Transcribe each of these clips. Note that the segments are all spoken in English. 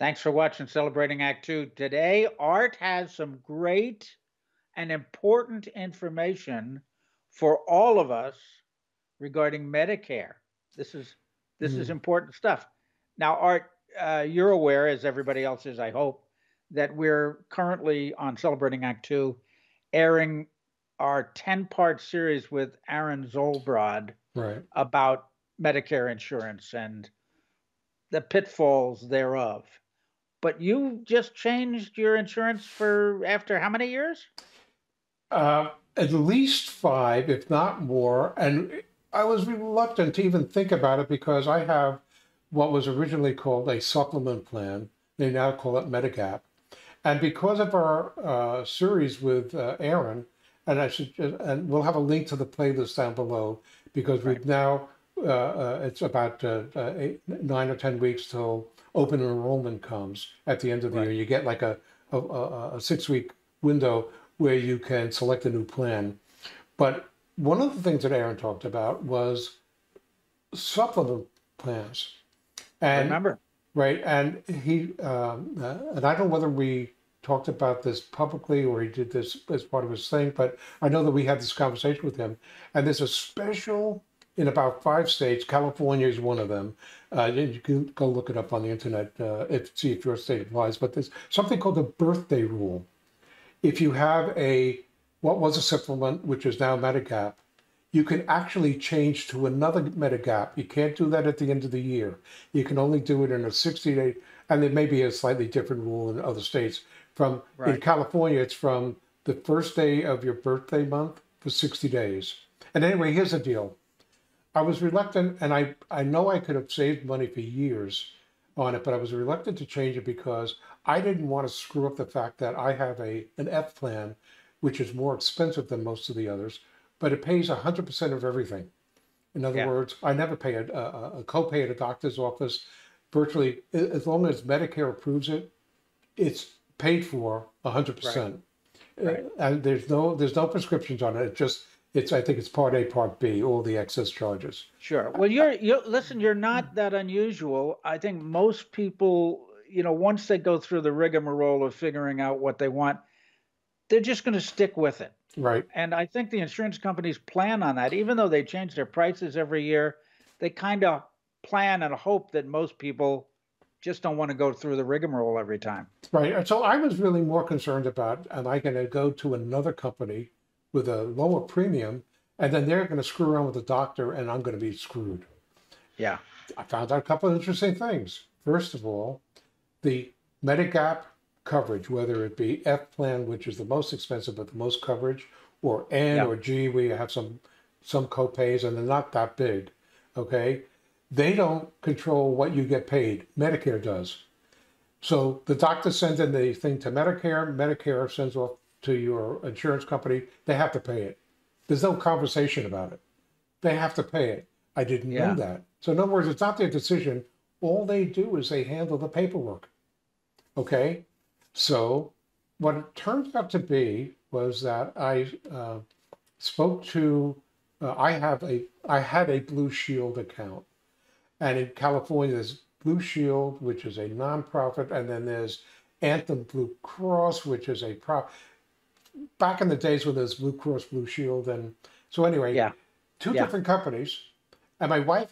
Thanks for watching Celebrating Act Two. Today, Art has some great and important information for all of us regarding Medicare. This is this mm. is important stuff. Now, Art, uh, you're aware, as everybody else is, I hope, that we're currently on Celebrating Act Two, airing our 10 part series with Aaron Zollbrod right. about Medicare insurance and the pitfalls thereof but you just changed your insurance for after how many years? Uh, at least five, if not more. And I was reluctant to even think about it because I have what was originally called a supplement plan. They now call it Medigap. And because of our uh, series with uh, Aaron, and I should, and we'll have a link to the playlist down below because we've now, uh, uh, it's about uh, eight, nine or 10 weeks till open enrollment comes at the end of the right. year. You get like a, a, a six week window where you can select a new plan. But one of the things that Aaron talked about was supplement plans. And remember, right? And he um, uh, and I don't know whether we talked about this publicly or he did this as part of his thing, but I know that we had this conversation with him. And there's a special in about five states. California is one of them. Uh, you can go look it up on the internet uh, if see if your state applies. But there's something called the birthday rule. If you have a what was a supplement, which is now Medigap, you can actually change to another Medigap. You can't do that at the end of the year. You can only do it in a 60 day, and there may be a slightly different rule in other states. From right. in California, it's from the first day of your birthday month for 60 days. And anyway, here's the deal. I was reluctant, and I, I know I could have saved money for years on it, but I was reluctant to change it because I didn't want to screw up the fact that I have a an F plan, which is more expensive than most of the others, but it pays 100% of everything. In other yeah. words, I never pay a, a, a copay at a doctor's office. Virtually, as long as Medicare approves it, it's paid for 100%. Right. Right. And there's no there's no prescriptions on it. It just it's I think it's part A, part B, all the excess charges. Sure. Well, you're you listen. You're not that unusual. I think most people, you know, once they go through the rigmarole of figuring out what they want, they're just going to stick with it. Right. And I think the insurance companies plan on that, even though they change their prices every year. They kind of plan and hope that most people just don't want to go through the rigmarole every time. Right. So I was really more concerned about, am I going to go to another company with a lower premium, and then they're going to screw around with the doctor, and I'm going to be screwed. Yeah. I found out a couple of interesting things. First of all, the Medigap coverage, whether it be F plan, which is the most expensive but the most coverage, or N yeah. or G, where you have some some copays and they're not that big. Okay, they don't control what you get paid. Medicare does. So the doctor sends in the thing to Medicare. Medicare sends off to your insurance company, they have to pay it. There's no conversation about it. They have to pay it. I didn't yeah. know that. So, in other words, it's not their decision. All they do is they handle the paperwork. Okay? So, what it turned out to be was that I uh, spoke to, uh, I have a, I had a Blue Shield account. And in California, there's Blue Shield, which is a nonprofit, and then there's Anthem Blue Cross, which is a pro back in the days when there's Blue Cross Blue Shield and so anyway, yeah, two yeah. different companies. And my wife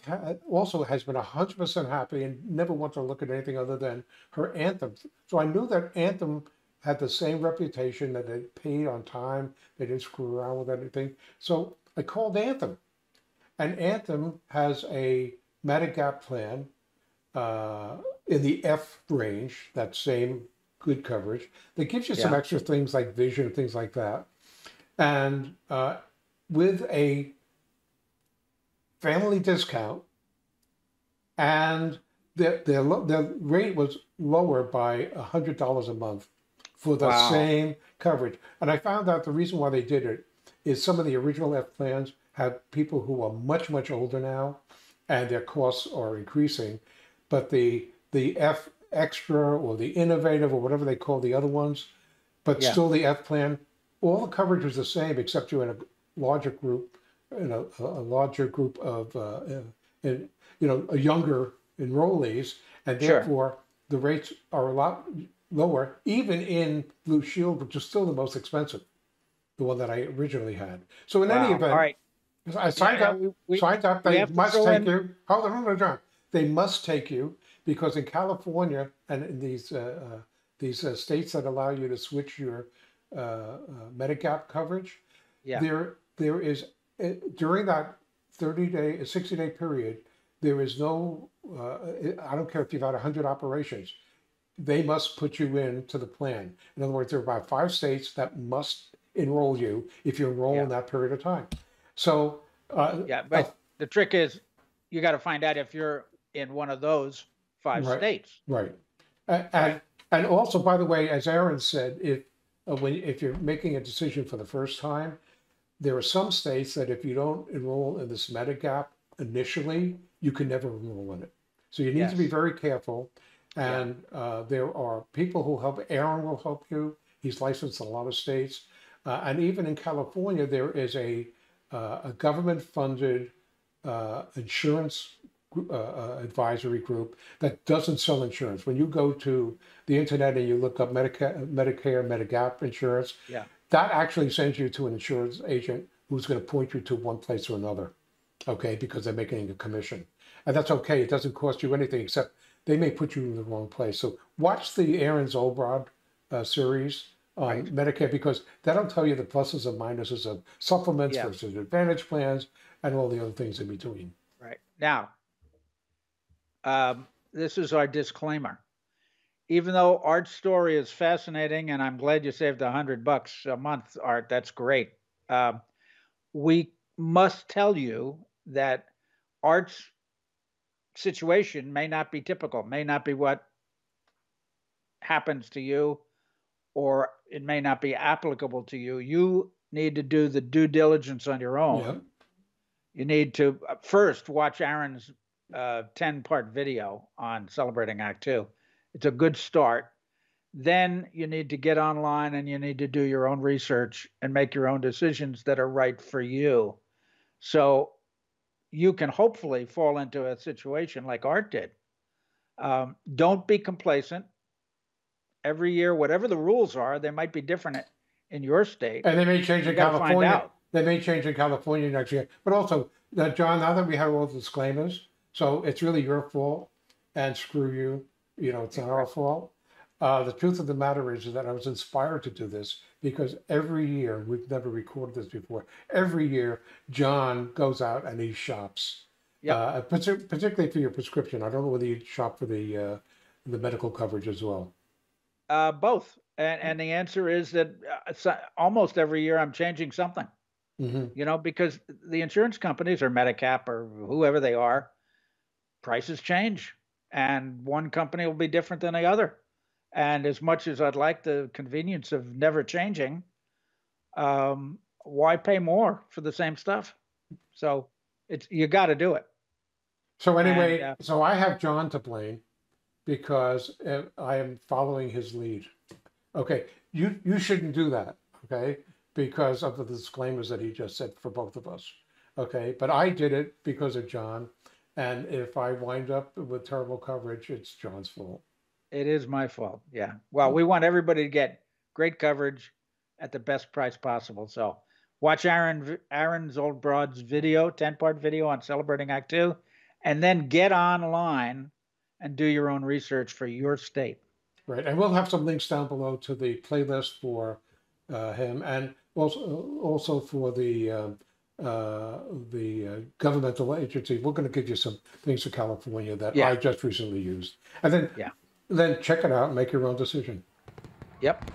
also has been 100% happy and never wants to look at anything other than her Anthem. So I knew that Anthem had the same reputation that they paid on time. They didn't screw around with anything. So I called Anthem. And Anthem has a Medigap plan uh, in the F range, that same good coverage that gives you some extra things like vision, things like that. And uh, with a family discount, and their, their, their rate was lower by $100 a month for the wow. same coverage. And I found out the reason why they did it is some of the original F plans have people who are much, much older now, and their costs are increasing. But the the F extra or the innovative or whatever they call the other ones, but yeah. still the F plan. All the coverage was the same except you're in a larger group, in a, a larger group of, uh, in, you know, a younger enrollees, and therefore the rates are a lot lower, even in Blue Shield, which is still the most expensive, the one that I originally had. So in wow. any event, all right. I signed yeah, up. We, signed up. They must take in... you. Hold on, hold on, John. They must take you because in California and in these uh, uh, these uh, states that allow you to switch your uh, uh, Medigap coverage, yeah. there there is uh, during that thirty day, sixty day period, there is no. I don't care if you've had hundred operations. They must put you into the plan. In other words, there are about five states that must enroll you if you enroll yeah. in that period of time. So yeah, but the trick is you got to find out if you're in one of those five right, states. Right. And, and also, by the way, as Aaron said, if uh, when if you're making a decision for the first time, there are some states that if you don't enroll in this Medigap initially, you can never enroll in it. So you need yes. to be very careful. And yeah. uh, there are people who help. Aaron will help you. He's licensed in a lot of states, uh, and even in California, there is a uh, a government-funded uh, insurance uh, uh, advisory group that doesn't sell insurance. When you go to the internet and you look up Medicare, Medicare, Medigap insurance, yeah. that actually sends you to an insurance agent who's going to point you to one place or another, okay, because they're making a commission. And that's okay. It doesn't cost you anything except they may put you in the wrong place. So watch the Aaron Zolbrod uh, series on right. Medicare because that'll tell you the pluses and minuses of supplements yeah. versus advantage plans and all the other things in between. Right. Now, um, this is our disclaimer. Even though Art's story is fascinating, and I'm glad you saved a hundred bucks a month, Art, that's great. Uh, we must tell you that Art's situation may not be typical, may not be what happens to you, or it may not be applicable to you. You need to do the due diligence on your own. Yeah. You need to uh, first watch Aaron's uh, 10 part video on celebrating Act Two. It's a good start. Then you need to get online and you need to do your own research and make your own decisions that are right for you. So you can hopefully fall into a situation like Art did. Um, don't be complacent. Every year, whatever the rules are, they might be different in your state. And they may change in California. They may change in California next year. But also, uh, John, now that we have all the disclaimers, so it's really your fault, and screw you. You know, it's not our fault. Uh, the truth of the matter is, that I was inspired to do this because every year, we've never recorded this before, every year, John goes out and he shops. Yeah. Uh, particularly for your prescription. I don't know whether you shop for the uh, the medical coverage as well. Uh, both. And, and the answer is that uh, almost every year I'm changing something. Mm-hmm. You know, because the insurance companies or Medigap or whoever they are, prices change and one company will be different than the other. And as much as I'd like the convenience of never changing, um, why pay more for the same stuff? So it's you got to do it. So anyway, and, uh, so I have John to blame because uh, I am following his lead. Okay, you you shouldn't do that. Okay, because of the disclaimers that he just said for both of us. Okay, but I did it because of John and if I wind up with terrible coverage, it's John's fault. It is my fault. Yeah. Well, we want everybody to get great coverage at the best price possible. So watch Aaron Aaron Zolbrod's video, 10-part video on celebrating Act Two, and then get online and do your own research for your state. Right. And we'll have some links down below to the playlist for uh, him and also also for the um, uh, the uh, governmental agency, we're going to give you some things for California that yeah. I just recently used, and then yeah. then check it out and make your own decision. Yep.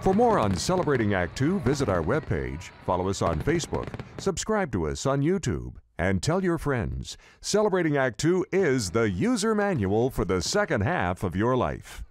For more on Celebrating Act Two, visit our webpage, follow us on Facebook, subscribe to us on YouTube, and tell your friends. Celebrating Act Two is the user manual for the second half of your life.